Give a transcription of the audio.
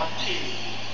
up to